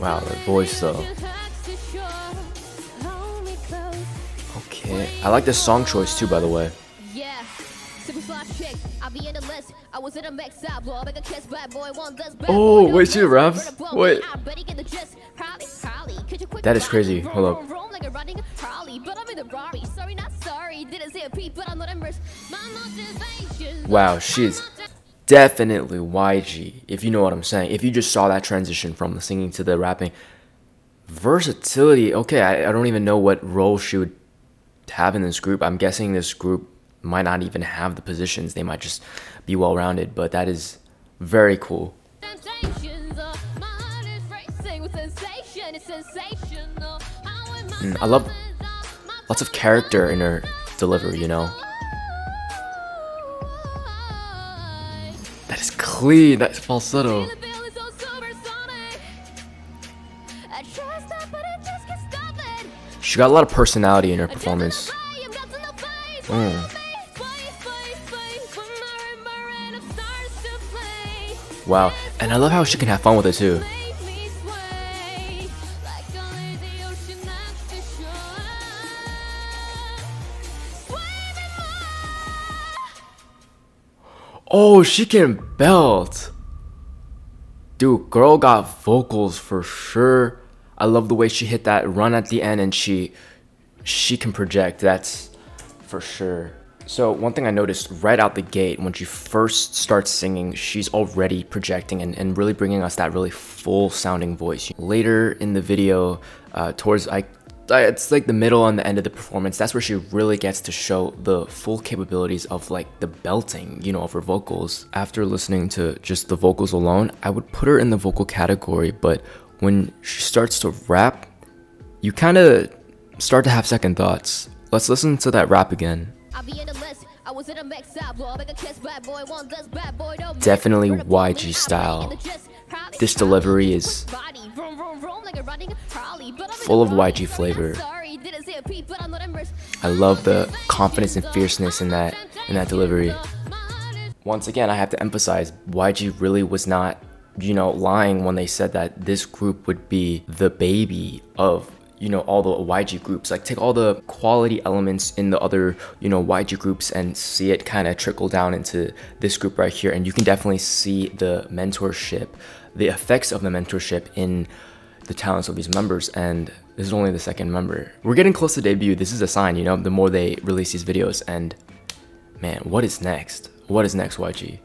Wow, the voice though. Okay, I like the song choice too, by the way. Oh, wait, she raps? Wait. That is crazy. Hold up. Wow, she's definitely YG, if you know what I'm saying. If you just saw that transition from the singing to the rapping. Versatility, okay, I, I don't even know what role she would have in this group. I'm guessing this group might not even have the positions. They might just be well rounded, but that is very cool. Mm, I love lots of character in her delivery, you know. Clean, that's falsetto. She got a lot of personality in her performance. Mm. Wow, and I love how she can have fun with it too. Oh, she can belt. Dude, girl got vocals for sure. I love the way she hit that run at the end and she she can project. That's for sure. So one thing I noticed right out the gate when she first starts singing, she's already projecting and, and really bringing us that really full sounding voice. Later in the video, uh, towards I, it's like the middle and the end of the performance, that's where she really gets to show the full capabilities of like the belting, you know, of her vocals. After listening to just the vocals alone, I would put her in the vocal category, but when she starts to rap, you kind of start to have second thoughts. Let's listen to that rap again. Definitely YG style. This delivery is full of YG flavor. I love the confidence and fierceness in that in that delivery. Once again, I have to emphasize YG really was not, you know, lying when they said that this group would be the baby of you know all the YG groups like take all the quality elements in the other you know YG groups and see it kind of trickle down into this group right here and you can definitely see the mentorship the effects of the mentorship in the talents of these members and this is only the second member. We're getting close to debut. This is a sign you know the more they release these videos and man what is next? What is next YG